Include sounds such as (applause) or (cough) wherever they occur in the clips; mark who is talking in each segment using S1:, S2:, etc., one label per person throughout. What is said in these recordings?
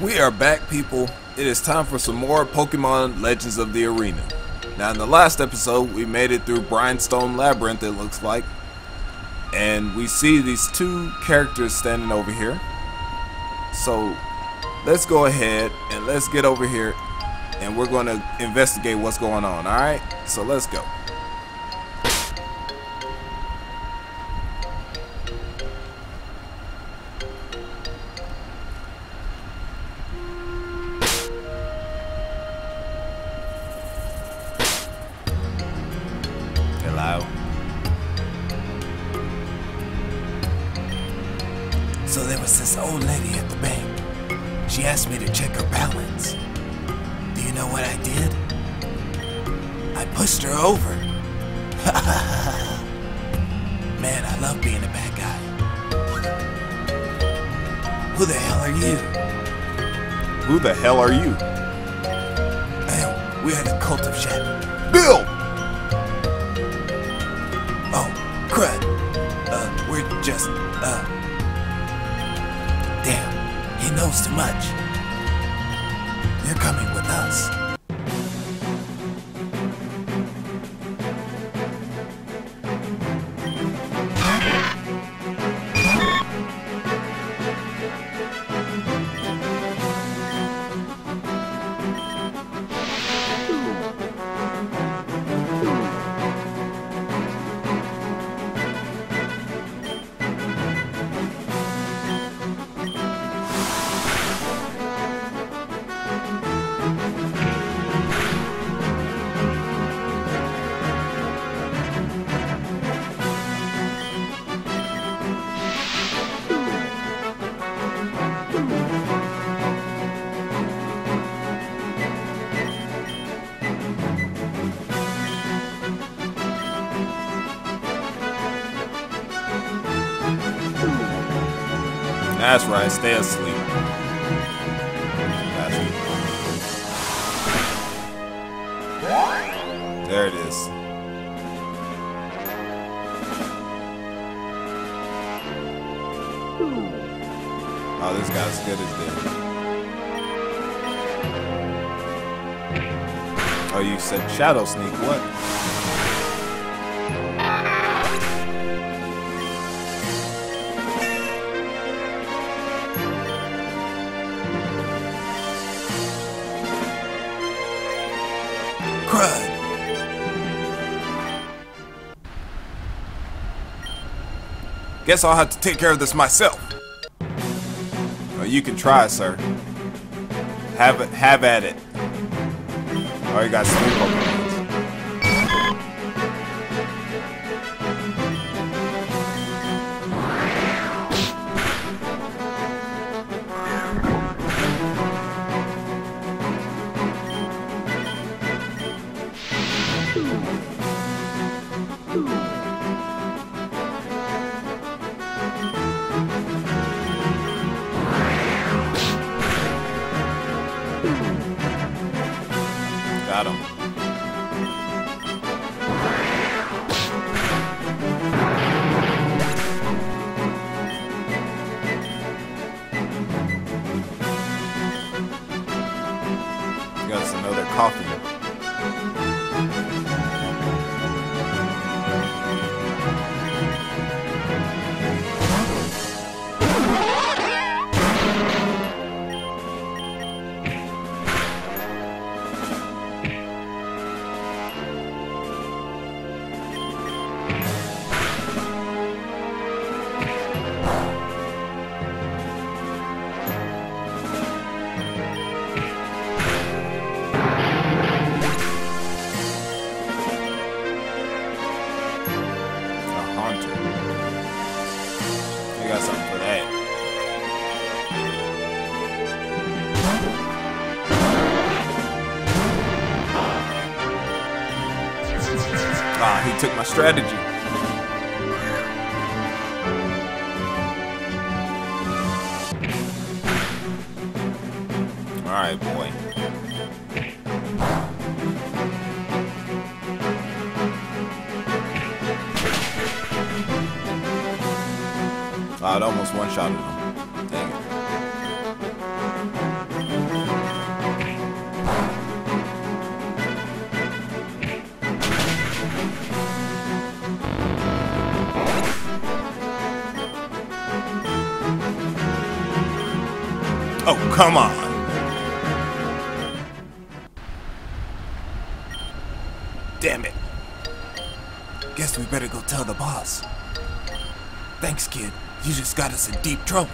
S1: We are back, people. It is time for some more Pokemon Legends of the Arena. Now, in the last episode, we made it through Brynstone Labyrinth, it looks like. And we see these two characters standing over here. So, let's go ahead and let's get over here and we're going to investigate what's going on, alright? So, let's go.
S2: So there was this old lady at the bank. She asked me to check her balance. Do you know what I did? I pushed her over. (laughs) Man, I love being a bad guy. Who the hell are you?
S1: Who the hell are you?
S2: Man, we are the cult of Shat.
S1: Bill!
S2: Oh, crud. Uh, we're just, uh. Knows too much. You're coming with us.
S1: That's right, stay asleep. There it is. Oh, this guy's good as dead. Oh, you said Shadow Sneak, what? Guess I'll have to take care of this myself. Oh, you can try, sir. Have it, have at it. Oh, you got Pokemon. My strategy. Oh, come on.
S2: Damn it. Guess we better go tell the boss. Thanks, kid. You just got us in deep trouble.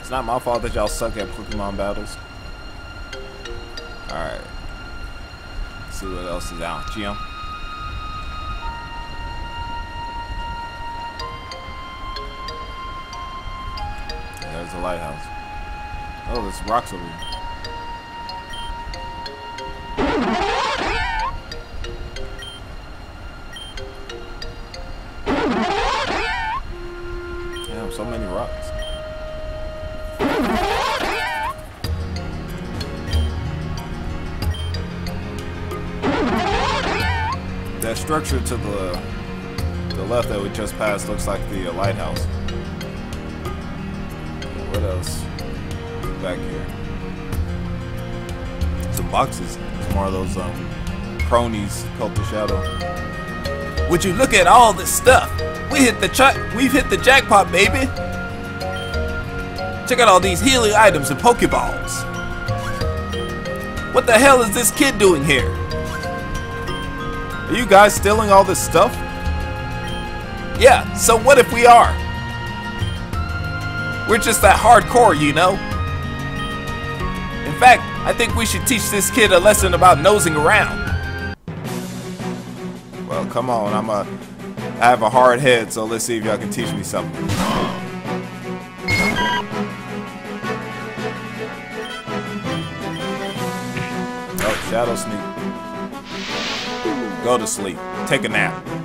S1: It's not my fault that y'all suck at Pokemon battles. Alright. See what else is out. Geo. There's the lighthouse. Oh, there's rocks over here. Damn, so many rocks. That structure to the the left that we just passed looks like the uh, lighthouse. Back here. Some boxes. Some more of those um cronies, cult of shadow.
S2: Would you look at all this stuff? We hit the ch- we've hit the jackpot, baby. Check out all these healing items and Pokeballs. What the hell is this kid doing here?
S1: Are you guys stealing all this stuff?
S2: Yeah, so what if we are? We're just that hardcore, you know? In fact, I think we should teach this kid a lesson about nosing around.
S1: Well, come on. I'm a. I have a hard head, so let's see if y'all can teach me something. Oh, Shadow Sneak. Go to sleep. Take a nap.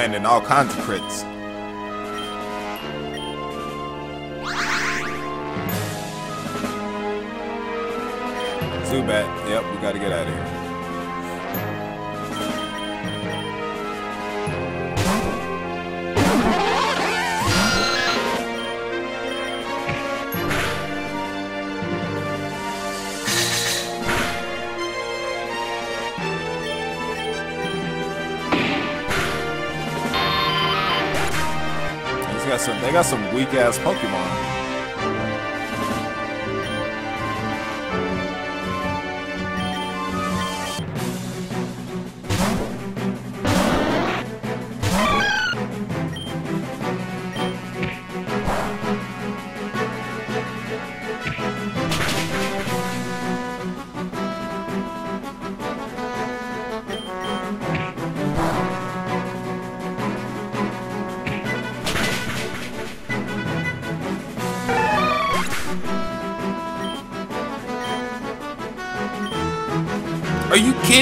S1: Landing all kinds of crits. Zubat. Yep, we gotta get out of here. They got some weak ass Pokemon.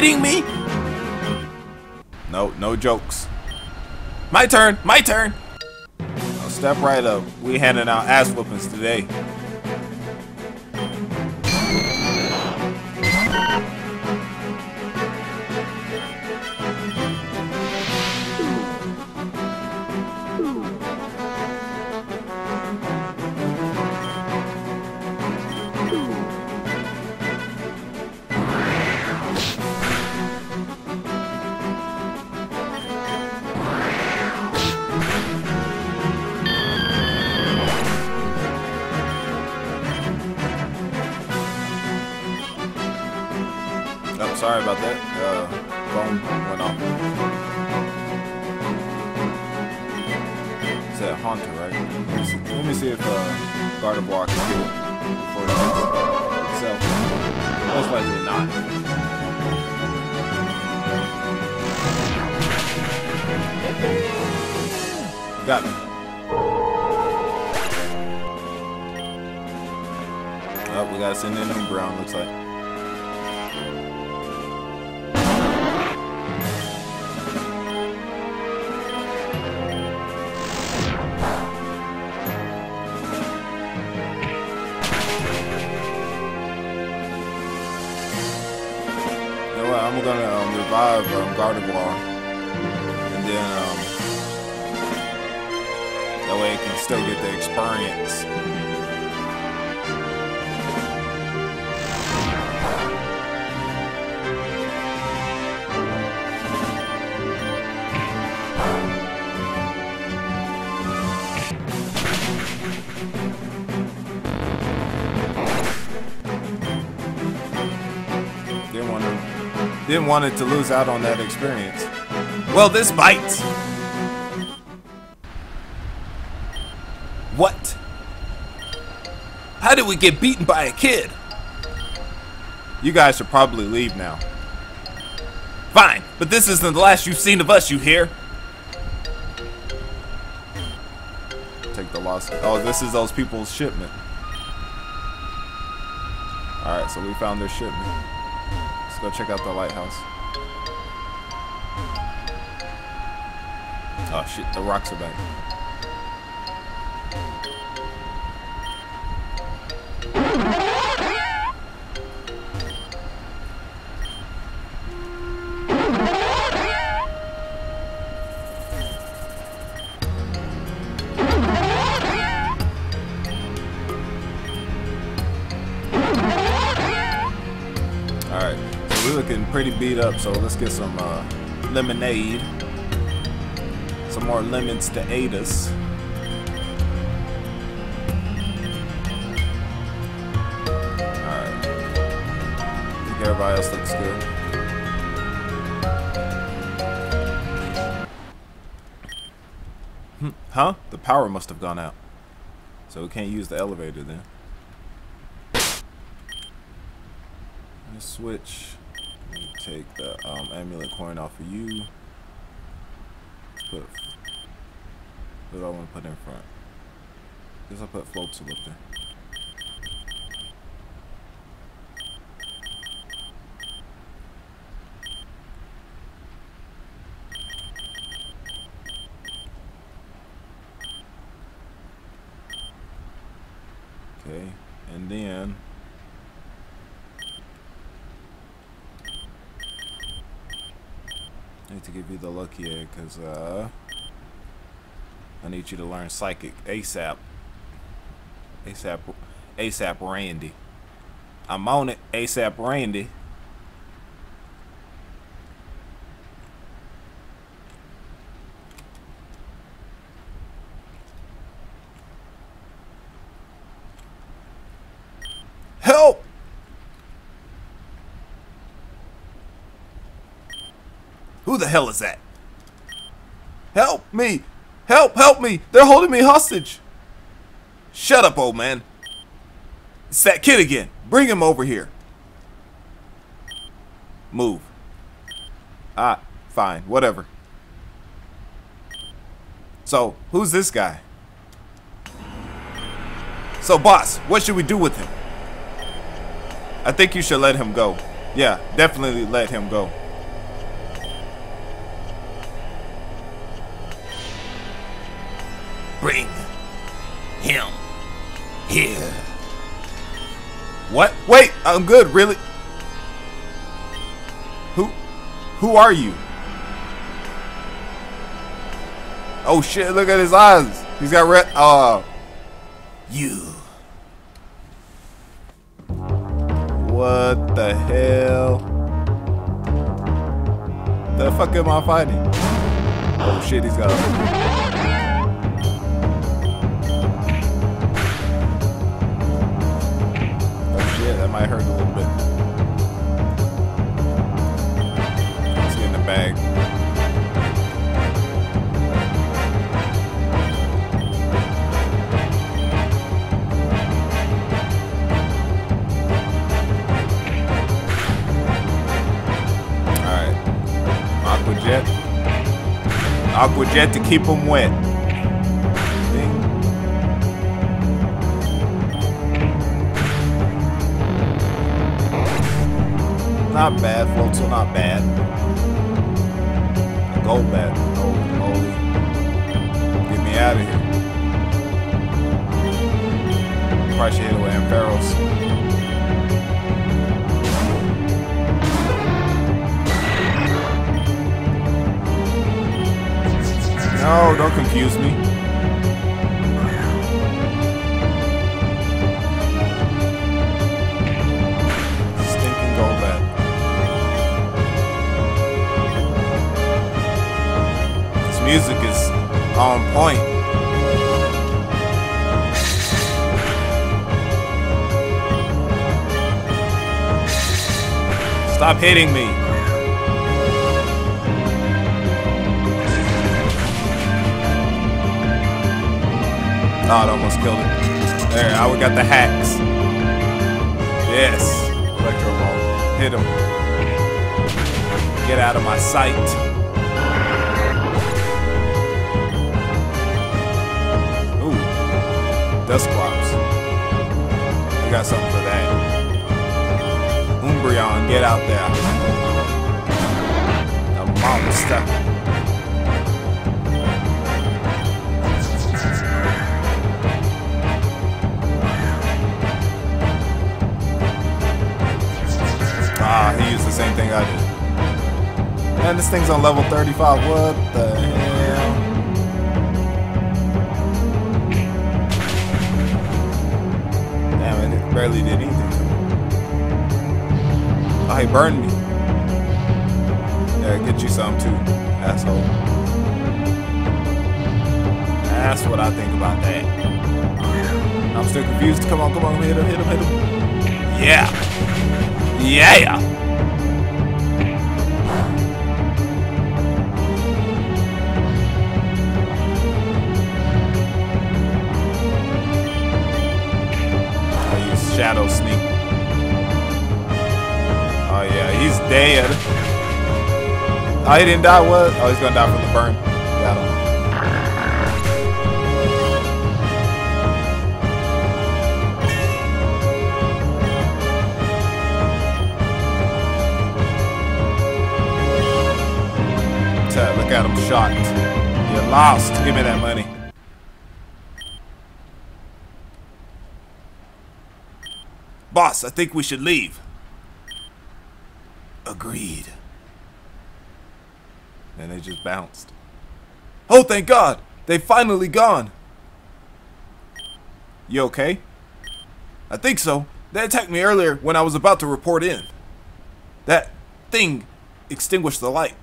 S2: Kidding me?
S1: No, no jokes.
S2: My turn, my turn.
S1: Now step right up. We handing out ass whoopings today. It's Haunter, right? Let me see, let me see if uh, Gardevoir can do it before he gets himself. Most likely not. Got me. Oh, we gotta send in a brown, looks like. Gardevoir, and then um, that way it can still get the experience. Didn't want it to lose out on that experience. Well, this bites. What? How did we get beaten by a kid? You guys should probably leave now. Fine, but this isn't the last you've seen of us, you hear? Take the loss. Oh, this is those people's shipment. Alright, so we found their shipment. Let's go check out the lighthouse. Oh shit, the rocks are back. Pretty beat up, so let's get some uh, lemonade. Some more lemons to aid us. Alright. I think everybody else looks good. Hmm, huh? The power must have gone out. So we can't use the elevator then. Let's switch take the um, amulet coin off of you. Put what do I want to put in front? Guess I'll put Floatzel up there. Okay, and then You the lucky egg because uh, I need you to learn psychic ASAP. ASAP, ASAP Randy. I'm on it, ASAP Randy. Who the hell is that? Help me! Help! Help me! They're holding me hostage! Shut up, old man. It's that kid again. Bring him over here. Move. Ah, fine. Whatever. So, who's this guy? So, boss, what should we do with him? I think you should let him go. Yeah, definitely let him go.
S2: Bring him here.
S1: What? Wait, I'm good, really? Who who are you? Oh shit, look at his eyes. He's got red uh
S2: you.
S1: What the hell? The fuck am I fighting? Oh shit, he's got might hurt a little bit. Let's get in the bag. Alright. Aqua Jet. Aqua Jet to keep them wet. Bad. Floatzel not bad. Golbat. Holy moly. Get me out of here. Hit it with Ampharos. No, don't confuse me. On point. Stop hitting me. Oh, it almost killed it. There, I got the hacks. Yes. Electro ball. Hit him. Get out of my sight. Dusclops. We got something for that. Umbreon, get out there. The monster. Ah, he used the same thing I did. Man, this thing's on level 35. What the barely did anything. Oh, he burned me. Yeah, get you some too, asshole. That's what I think about that. I'm still confused. Come on, come on, hit him, hit him, hit him. Yeah. Yeah. Shadow Sneak. Oh yeah, he's dead. Oh, he didn't die, what? Oh, he's gonna die from the burn. Got him. Look at him shot. You lost. Give me that money. Boss, I think we should leave. Agreed. And they just bounced. Oh, thank God! They've finally gone! You okay? I think so. They attacked me earlier when I was about to report in. That thing extinguished the light.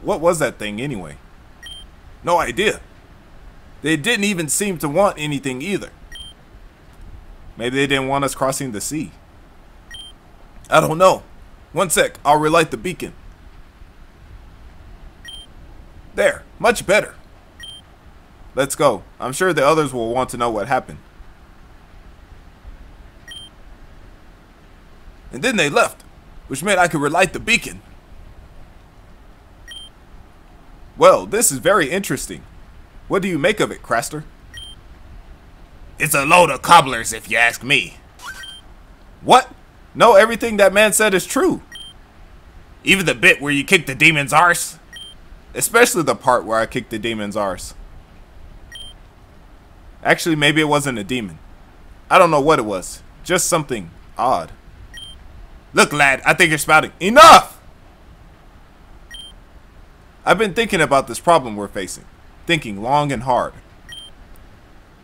S1: What was that thing anyway? No idea. They didn't even seem to want anything either. Maybe they didn't want us crossing the sea. I don't know. One sec, I'll relight the beacon. There, much better. Let's go. I'm sure the others will want to know what happened. And then they left, which meant I could relight the beacon. Well, this is very interesting. What do you make of it, Craster?
S2: It's a load of cobblers, if you ask me.
S1: What? No, everything that man said is true.
S2: Even the bit where you kicked the demon's arse.
S1: Especially the part where I kicked the demon's arse. Actually, maybe it wasn't a demon. I don't know what it was. Just something odd.
S2: Look, lad, I think you're spouting.
S1: Enough! I've been thinking about this problem we're facing. Thinking long and hard.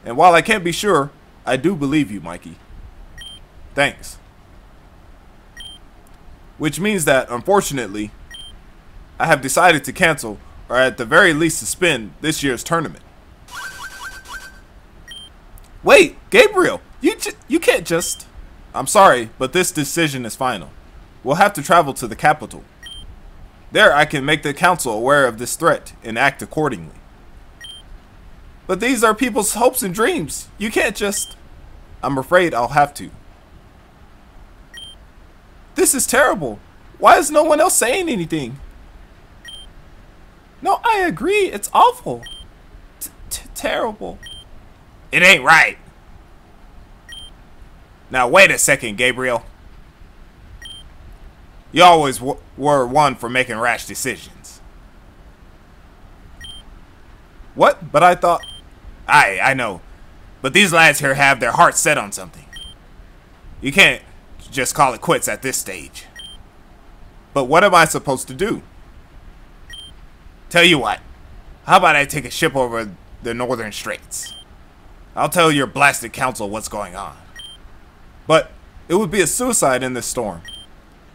S1: And while I can't be sure, I do believe you, Mikey. Thanks. Which means that, unfortunately, I have decided to cancel, or at the very least suspend, this year's tournament. Wait, Gabriel, you you can't just... I'm sorry, but this decision is final. We'll have to travel to the capital. There, I can make the council aware of this threat and act accordingly. But these are people's hopes and dreams. You can't just... I'm afraid I'll have to. This is terrible. Why is no one else saying anything? No, I agree. It's awful. T terrible.
S2: It ain't right. Now, wait a second, Gabriel.
S1: You always were one for making rash decisions. What? But I thought... Aye, I know. But these lads here have their hearts set on something. You can't just call it quits at this stage. But what am I supposed to do? Tell you what. How about I take a ship over the northern straits? I'll tell your blasted council what's going on. But it would be a suicide in this storm.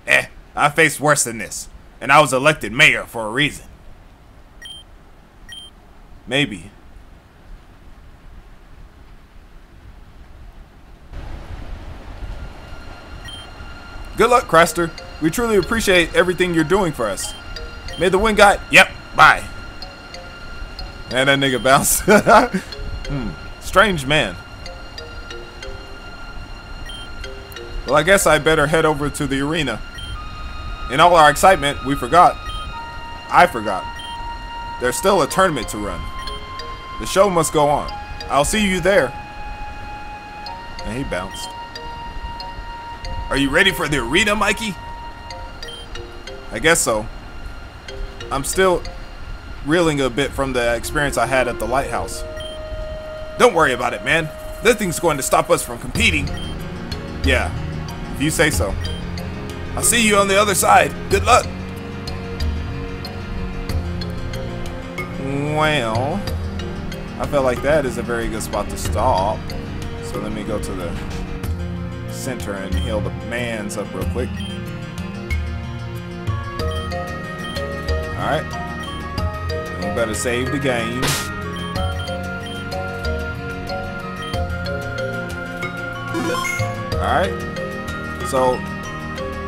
S1: Eh, I faced worse than this, and I was elected mayor for a reason. Maybe. Good luck, Craster. We truly appreciate everything you're doing for us. May the wind guide. Yep, bye. And that nigga bounced. (laughs) hmm. Strange man. Well, I guess I better head over to the arena. In all our excitement, we forgot. I forgot. There's still a tournament to run. The show must go on. I'll see you there. And he bounced. Are you ready for the arena, Mikey? I guess so. I'm still reeling a bit from the experience I had at the lighthouse. Don't worry about it, man. Nothing's going to stop us from competing. Yeah, if you say so. I'll see you on the other side. Good luck. Well, I felt like that is a very good spot to stop. So let me go to the center and heal the mans up real quick. Alright. We better save the game. Alright. So,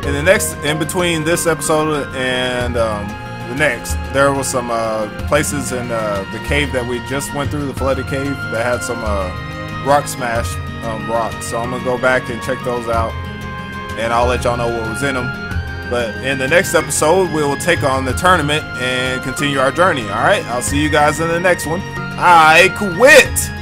S1: in the next, in between this episode and um, the next, there was some uh, places in uh, the cave that we just went through, the flooded cave, that had some uh, rock smash um, rocks. So I'm to go back and check those out. And I'll let y'all know what was in them. But in the next episode, we will take on the tournament and continue our journey. All right, I'll see you guys in the next one. I quit.